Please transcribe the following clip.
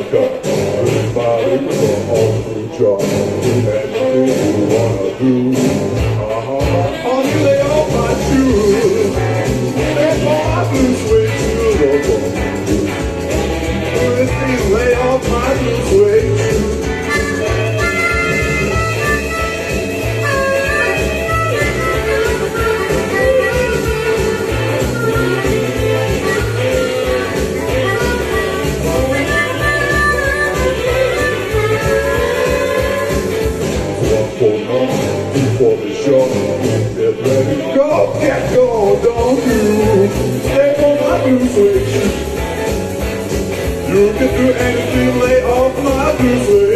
like everybody with a whole new job. That's you wanna do. Uh-huh. You can do anything, lay off my switch.